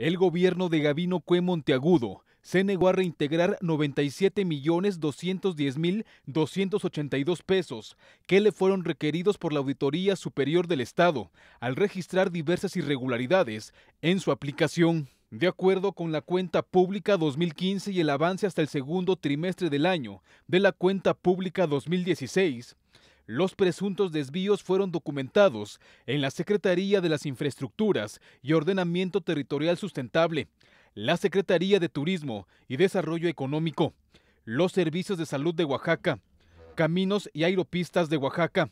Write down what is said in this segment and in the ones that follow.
El gobierno de Gavino Cue Monteagudo se negó a reintegrar 97 millones 210 mil 282 pesos que le fueron requeridos por la Auditoría Superior del Estado al registrar diversas irregularidades en su aplicación. De acuerdo con la cuenta pública 2015 y el avance hasta el segundo trimestre del año de la cuenta pública 2016, los presuntos desvíos fueron documentados en la Secretaría de las Infraestructuras y Ordenamiento Territorial Sustentable, la Secretaría de Turismo y Desarrollo Económico, los Servicios de Salud de Oaxaca, Caminos y Aeropistas de Oaxaca,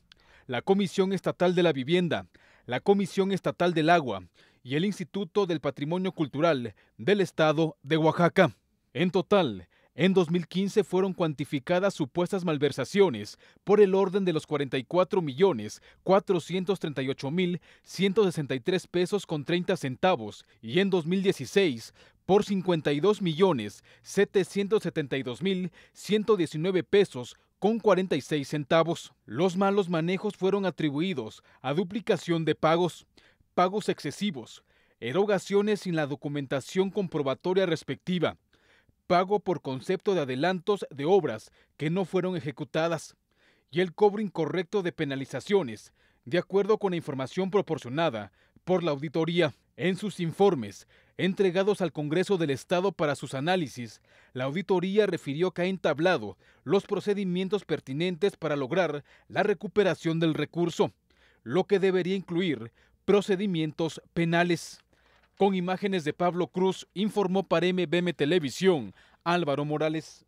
la Comisión Estatal de la Vivienda, la Comisión Estatal del Agua y el Instituto del Patrimonio Cultural del Estado de Oaxaca. En total, en 2015 fueron cuantificadas supuestas malversaciones por el orden de los 44 millones 438 mil 163 pesos con 30 centavos y en 2016 por 52 millones 772 mil 119 pesos con 46 centavos. Los malos manejos fueron atribuidos a duplicación de pagos, pagos excesivos, erogaciones sin la documentación comprobatoria respectiva, pago por concepto de adelantos de obras que no fueron ejecutadas y el cobro incorrecto de penalizaciones, de acuerdo con la información proporcionada por la auditoría. En sus informes, entregados al Congreso del Estado para sus análisis, la auditoría refirió que ha entablado los procedimientos pertinentes para lograr la recuperación del recurso, lo que debería incluir procedimientos penales. Con imágenes de Pablo Cruz, informó para MBM Televisión Álvaro Morales.